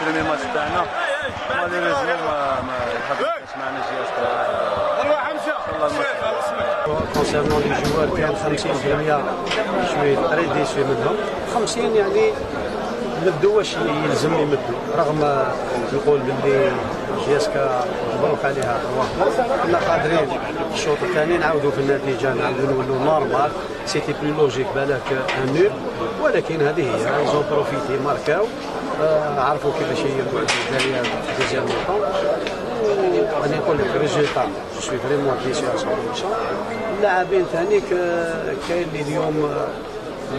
البريمي ماتش تاعنا مالوريزمون ما حققناش معنا جهاز كونسيرنون لي جوار كان 50% شوية تري ديسي منهم 50 يعني نبدو واش يلزم يمدوا رغم نقول باللي جياسكا مبروك عليها. كنا قادرين الشوط الثاني نعاودوا في النتيجة نعاودوا نولوا نورمال. سيتي بلو لوجيك بالك nul ولكن هذه هي. ils ont profité ماركاو عرفوا كيفاش يلعبوا الجزائر في mi-temps غادي نقول لك résultat je suis vraiment déçu اللاعبين ثاني كاين اللي اليوم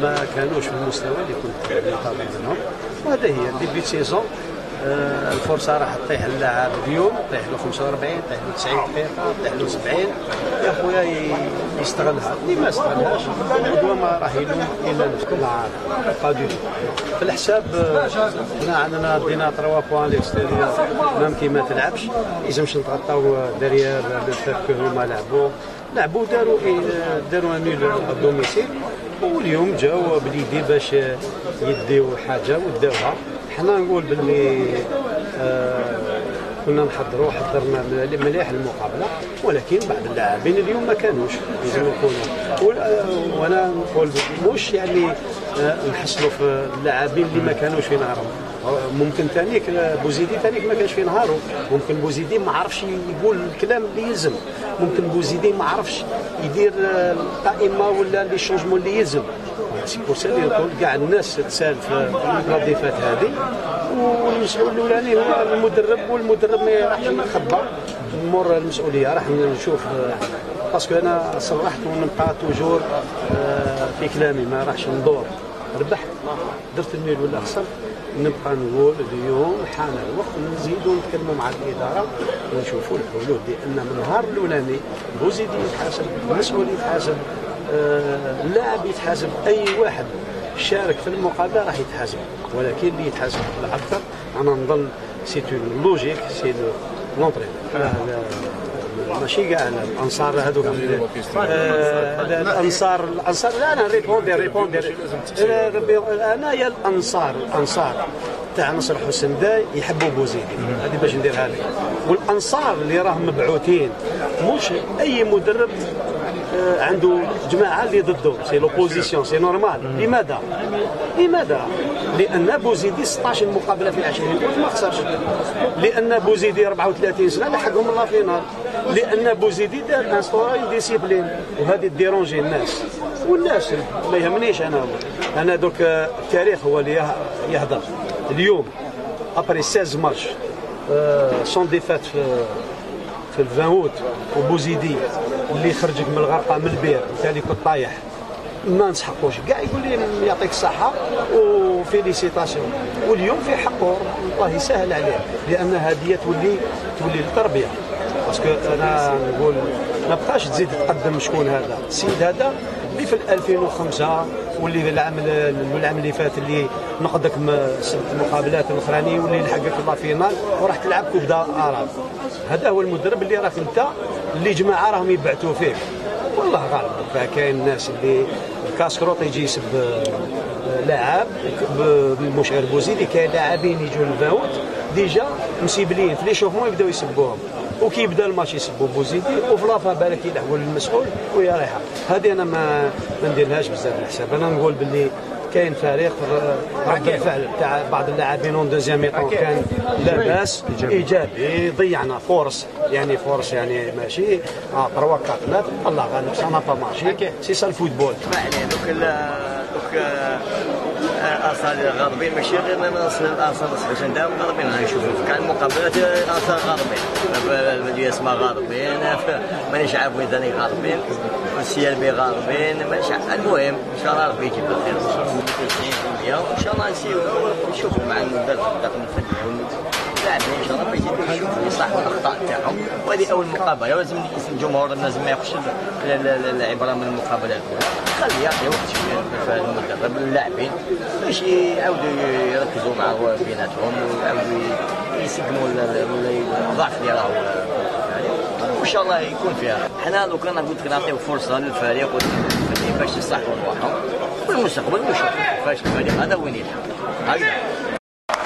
ما كانوش في المستوى اللي كنت منتظر منهم. وهذا هي début saison. آه الفرصة راح تطيح اللاعب اليوم طيح له 45 طيح له 90 دقيقة طيح له 70 يا خويا يستغلها. اللي ما استغلهاش غدوه ما راح يلوم إلا نفسه قادر في الحساب حنا عندنا دينا 3 بوان ليكستيريور ميم كي ما تلعبش لازمش نتغطاو دارير لو فات هما لعبوا لعبوا داروا داروا نول دوميسيل واليوم جاوا بليدي باش يديو حاجة وداوها. حنا نقول باللي آه كنا نحضروا حضرنا مليح المقابلة ولكن بعض اللاعبين اليوم ما كانوش. لازم يكونوا وأنا نقول مش يعني نحصلوا في اللاعبين اللي ما كانوش في نهارهم. ممكن ثانيك بوزيدي ثانيك ما كانش في نهارو ممكن بوزيدي ما عرفش يقول الكلام اللي يلزم. ممكن بوزيدي ما عرفش يدير القائمه ولا les changements اللي يلزم. c'est pour ça نقول كاع الناس تسال في الوظيفات هذه. والمسؤول الأولاني هو المدرب والمدرب ما راحش يخبى. مور المسؤولية. راح نشوف parce que أنا صرحت ونبقى toujours في كلامي ما راحش ندور ربحت درت الميل ولا خسرت نبقى نقول اليوم حان الوقت نزيدوا نتكلموا مع الإدارة ونشوفوا الحلول لأن من النهار الأولاني بوزيدي يتحاسب المسؤول يتحاسب آه اللاعب يتحاسب أي واحد شارك في المقابلة راح يتحاسب ولكن اللي يتحاسب الأكثر أنا نظن c'est logique c'est l'entraîneur ماشي كاع الأنصار هذوك الأنصار الأنصار لا أنا répondu répondu أنا يا الأنصار الأنصار تاع نصر حسن داي يحبوا بوزيدي هذه باش نديرها لك والأنصار اللي راهم مبعوثين مش أي مدرب عنده جماعة اللي ضده. c'est l'opposition c'est normal لماذا؟ لماذا؟ لأن بوزيدي 16 مقابله في 20 ما خسرش. لأن بوزيدي 34 سنة لحقهم la finale لأن بوزيدي دار instaura discipline وهذه dérangé الناس. والناس ما يهمنيش أنا. أنا دوك التاريخ هو اللي يهضر. اليوم après 16 ماتش sans défaite في في ال vingt août وبوزيدي اللي خرجك من الغرقة من البير انت اللي كنت طايح. ما نسحقوش. كاع يقول لي يعطيك الصحة و félicitations. واليوم في حقه الله يسهل عليه لأن هذه تولي تولي التربية. parce que أنا نقول ما بقاش تزيد تقدم شكون هذا. السيد هذا اللي في 2005 واللي العام العام اللي فات اللي نقدك المقابلات الأخرانية واللي لحقك الله فينال وراح تلعب كوب دا اراب هذا هو المدرب اللي راك انت اللي جماعة راهم يبعثوا فيك والله غالب. فكاين الناس اللي الكاسكروط يجي يسب لاعب بالمشعر بوزيدي كاين لاعبين يجوا للفاوت. ديجا مسيبلين في لي شوفمون يبداو يسبوهم. وكي يبدا الماتش يسبوا بوزيدي وفي لافا بالك يلعبوا للمسؤول وهي رايحة. هذه أنا ما ما نديرلهاش بزاف الحساب. أنا نقول باللي كاين فريق رد الفعل تاع بعض اللاعبين اون دوزيام ميطون كان لاباس إيجابي. ضيعنا فرص يعني فرص يعني ماشي. آه تروا كاتلات الله غالب سانا با ماشي سي سا الفوتبول دوك دوك الاصال الغربيين ماشي غير من الاصال باش نداو غربيين غنشوفوا كاع المقابلات اصال غربيين المدينة اسمها غربيين مانيش عارف وين ثاني غربيين والسيالبي غربيين مانيش المهم إن شاء الله ربي يجيب الخير. 90% وان شاء الله نسيو. نشوفوا مع المدرب الطاقم الفني اللاعبين إن شاء الله يشوفوا يصححوا الأخطاء تاعهم. وهذه أول مقابلة. لازم الجمهور لازم ما ياخذش العبرة من المقابلات خلي يعطي وقت شوية المدرب اللاعبين باش يعاودوا يركزوا مع بيناتهم ويعاودوا يسقموا الضعف اللي راهو وإن شاء الله يكون فيها. حنا لو كان قلت نعطيو فرصة للفريق باش يصححوا رواحهم والمستقبل نشوف كيفاش الفريق هذا وين يلحق.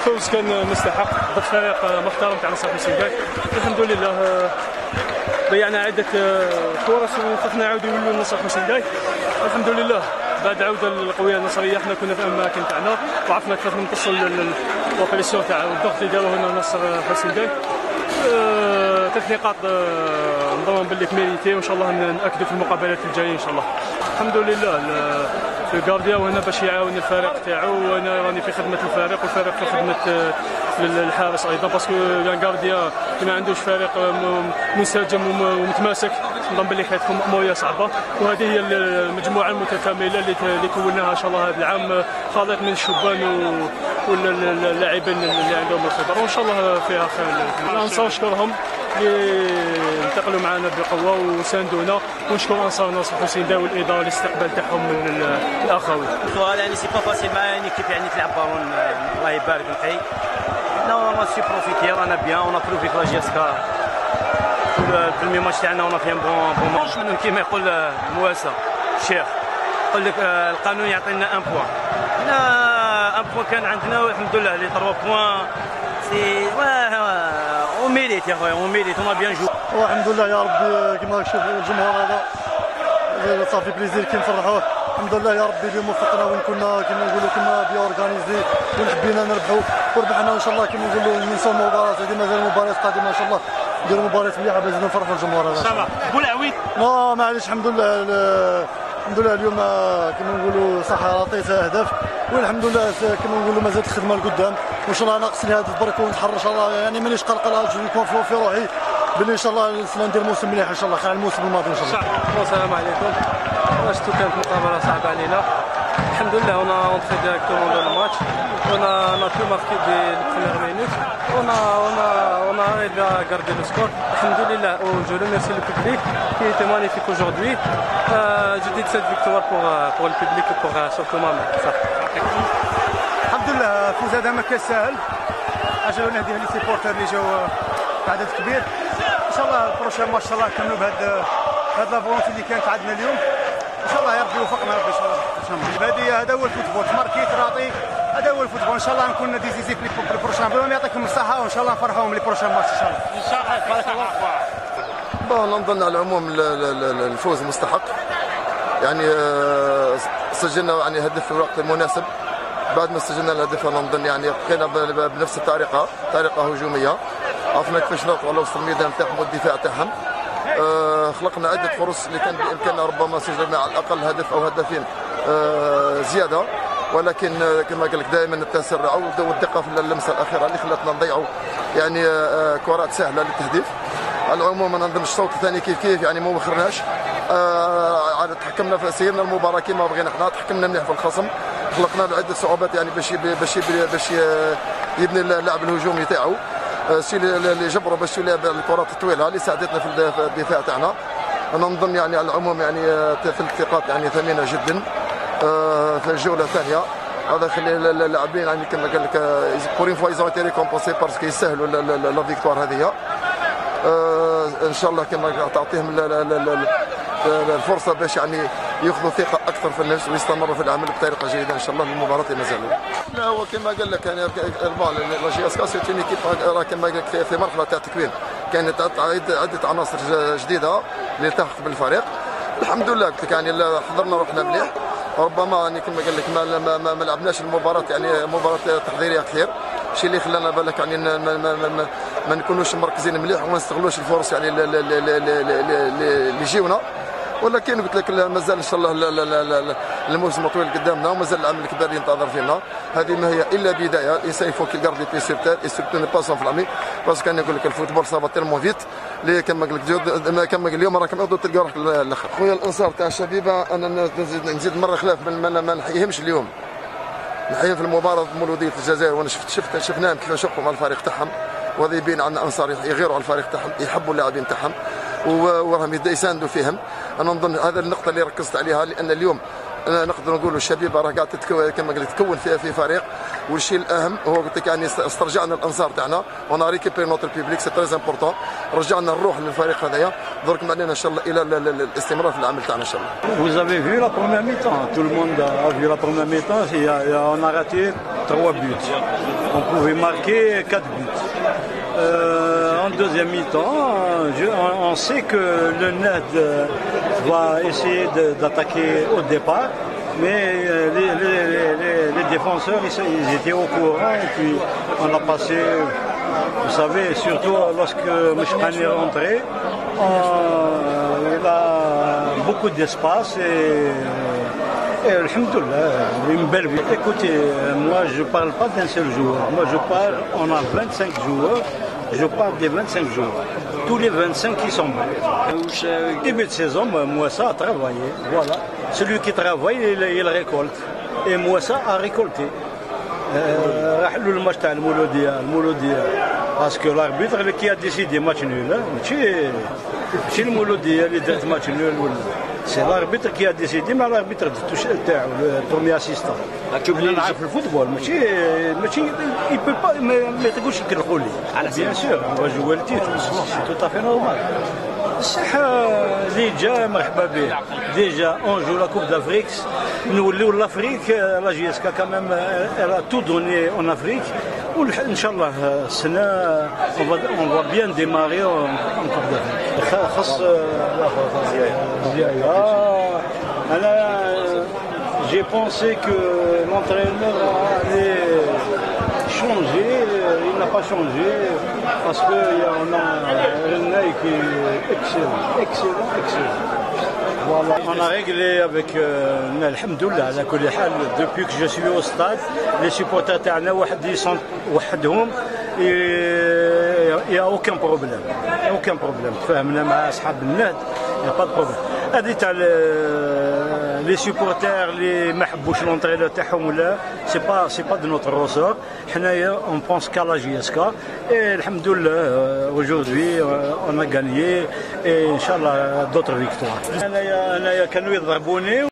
هكذا فوز كان مستحق. ضد فريق محترم تاع نصر حسين الحمد لله ضيعنا عدة فرص وخفنا نعاودوا نولوا نصر حسين الحمد لله. بعد عودة القوية النصرية إحنا كنا في الاماكن تاعنا. وعرفنا كيف نمتصوا الوكاليسيون تاع الضغط اللي داروه لنا نصر حسين آه، ثلاث نقاط آه، نظن باللي ميريتي وإن شاء الله نأكدوا في المقابلات الجاية إن شاء الله. الحمد لله الكارديا وهنا باش يعاون الفريق تاعو وأنا راني في خدمة الفريق والفريق في خدمة آه، الحارس أيضا باسكو كارديا ما عندوش فريق منسجم ومتماسك. نظن باللي كتكون مأمورية صعبة. وهذه هي المجموعة المتكاملة اللي كوناها إن شاء الله هذا العام خالط من الشبان واللاعبين اللي عندهم الخبرة. وإن شاء الله فيها خير. الأنصار نشكرهم اللي انتقلوا معنا بقوة وساندونا ونشكر أنصار نصر حسين داي الإدارة الاستقبال تاعهم من الاخوي. يعني c'est pas facile مع équipe يعني تلعب بالون الله يبارك. لا on sait profiter رانا bien on profite la JSK في المي ماتش تاعنا on fait bon bon match كيما يقول المواسى الشيخ يقول لك القانون يعطينا un point هنا un point كان عندنا والحمد لله les 3 points c'est on mérite يا خويا on mérite on bien joué الحمد لله يا ربي كما تشوف الجمهور هذا ça fait plaisir كي نفرحوه الحمد لله يا ربي اليوم وفقنا وين كنا كما نقولوا كنا bien organisés وين حبينا نربحوا وربحنا ان شاء الله كما نقولوا ننسوا المباراه هذه مازال مباراه قادمه ان شاء الله نديروا مباراه مليحه باش نفرحوا الجمهور هذا ان شاء الله بولعويد لا معليش الحمد لله الحمد لله اليوم كما نقولوا صح عطيت اهداف والحمد لله كما نقولوا مازالت الخدمه لقدام وإن شاء الله ناقص لهذا الدبر يكون تحر ان شاء الله يعني مانيش قلق الاجر يكون في روحي. بلي إن شاء الله الإسلام ندير موسم مليح إن شاء الله خير على الموسم الماضي إن شاء الله. السلام عليكم. شفتوا كانت مقابلة صعبة علينا. الحمد لله أنا اونتخي ديريكتومون من الماتش أنا أنا بيو ماركي دي بريمير مينوت أنا أنا أنا ارييفي ا كاردي لو سكور الحمد لله و je remercie le public qui était magnifique aujourd'hui je dédie cette victoire pour pour le public pour surtout ما صح. هذا ما كان سهل أجل نهديه les supporters اللي جاو عدد كبير. إن شاء الله ال prochain match إن شاء الله نكملوا بهذا هذا la volonté اللي كانت عندنا اليوم. إن شاء الله يا ربي يوفقنا ربي إن شاء الله. البادية هذا هو ال football. ت marquer ت rater هذا هو ال football. إن شاء الله نكون décisif في ال prochain بهم يعطيكم الصحة وإن شاء الله نفرحوهم les prochains matchs إن شاء الله. إن شاء الله. بارك الله bon نظن على العموم الفوز مستحق. يعني سجلنا يعني هدف في الوقت المناسب. بعد ما سجلنا الهدف أنا نظن يعني بقينا بنفس الطريقة طريقة هجومية. عرفنا كيفاش نطلعوا على وسط الميدان تاعهم والدفاع تاعهم. آه خلقنا عدة فرص اللي كان بإمكاننا ربما سجلنا على الأقل هدف أو هدفين آه زيادة. ولكن آه كما قال لك دائما التسرع والدقة في اللمسة الأخيرة اللي خلتنا نضيعوا يعني آه كرات سهلة للتهديف. على العموم أنا نظن الشوط الثاني كيف كيف يعني ما وخرناش آه تحكمنا في سيرنا المباراة كما بغينا إحنا تحكمنا مليح في الخصم. خلقنا له عدة صعوبات يعني باش باش باش يبني اللاعب الهجومي تاعو. الشيء اللي جبره باش يلعب الكرات الطويلة اللي ساعدتنا في الدفاع تاعنا. أنا نظن يعني على العموم يعني ثلاث نقاط يعني ثمينة جدا في الجولة الثانية. هذا يخلي اللاعبين يعني كما قال لك pour une fois ils ont été récompensés parce que يستاهلوا la victoire هذه. إن شاء الله كما تعطيهم الفرصة باش يعني ياخذوا ثقة أكثر في النفس ويستمروا في العمل بطريقة جيدة إن شاء الله المباراة اللي مازالوا. لا هو كما قال لك يعني la JSK c'est une équipe راه كما قال لك في مرحلة تاع تكوين. كانت عده عناصر جديدة اللي التحق بالفريق. الحمد لله قلت لك يعني حضرنا روحنا مليح. ربما يعني كما قال لك ما, ما, ما, ما لعبناش المباراة يعني مباراة تحضيرية كثير. الشيء اللي خلانا بالك يعني ما, ما, ما, ما, ما نكونوش مركزين مليح وما نستغلوش الفرص يعني اللي يجيونا ولكن قلت لك مازال إن شاء الله الموسم طويل قدامنا ومازال العمل الكبير ينتظر فينا. هذه ما هي إلا بداية. الانسان يفوك يغاردي بي سور تير ني با سونفلامي باسكو أنا نقول لك ال football ça va tellement vite. اللي كما قلت لك كما اليوم راك تقدر تلقى روحك الآخر خويا الأنصار تاع الشبيبة أنا نزيد نزيد مرة خلاف ما نحييهمش اليوم. نحييهم في المباراة مولودية الجزائر وأنا شفت شفت شفناهم كيفاش يقفوا مع الفريق تاعهم. وهذا يبين عندنا أنصار يغيروا على الفريق تاعهم يحبوا اللاعبين تاعهم. وراهم يساندوا فيهم. أنا نظن هذا النقطة اللي ركزت عليها لأن اليوم نقدر نقولوا الشبيبه راه قاعدة كما قلت تكون فيها في فريق والشيء الأهم هو قلت لك يعني استرجعنا الانصار تاعنا و on a récupéré notre public c'est très important رجعنا الروح للفريق هذايا درك علينا إن شاء الله إلى ال- ال- الاستمرار في العمل تاعنا إن شاء الله Vous avez vu la première mi-temps. Tout le monde a vu la première mi-temps. On a raté trois buts. On pouvait marquer quatre buts. Euh, en deuxième mi-temps, on, sait que le NED euh, va essayer d'attaquer au départ. Mais euh, les, défenseurs, ils, étaient au courant et puis on a passé, vous savez, surtout lorsque Mouchkani est rentré, il a beaucoup d'espace et, et Alhamdoulilah, une belle vie. Écoutez, euh, moi je ne parle pas d'un seul joueur. Moi je parle, on a 25 joueurs, je parle des 25 joueurs Tous les 25 qui sont bons. Début de saison, moi, moi, ça a travaillé. Voilà. Celui qui travaille, il, il récolte. Et moi ça a récolté. آه، راح له الماتش تاع المولوديه المولوديه باسكو الاربيتر كي a décidé ماتش نول ماشي ماشي المولوديه اللي درت ماتش نول ولا سي الاربيتر كي a décidé مع ال arbitre تاعو ال premier assistant أنا نعرف ال football ماشي ماشي يبي با ما ما تقولش يكرهوا لي bien sûr هو joue ال titre c'est tout à fait normal اللي جا مرحبا به déjà on joue la coupe d'Afrique نوليو l'Afrique la JSK quand même الا تو دوني اون افريك وان شاء الله السنة اون فوا بيان ديماري اون كوب دافريك خاص آه، أنا j'ai pensé que l'entraîneur allait changer, il n'a pas changé parce qu'on a Renay qui est excellent, excellent, excellent. Voilà. On a réglé avec euh, Alhamdoulilah, على كل depuis que je suis au stade, les supporters تاعنا واحد يصنت وحدهم il n'y a aucun problème. Aucun problème. il n'y a pas de problème. هذه تاع les supporters اللي ما حبوش l'entraîneur تاعهم ولا c'est pas c'est pas de notre ressort حنايا on pense qu'à la JSK الحمد لله aujourd'hui on a gagné ان شاء الله d'autres victoires انايا انايا كانوا يضربوني.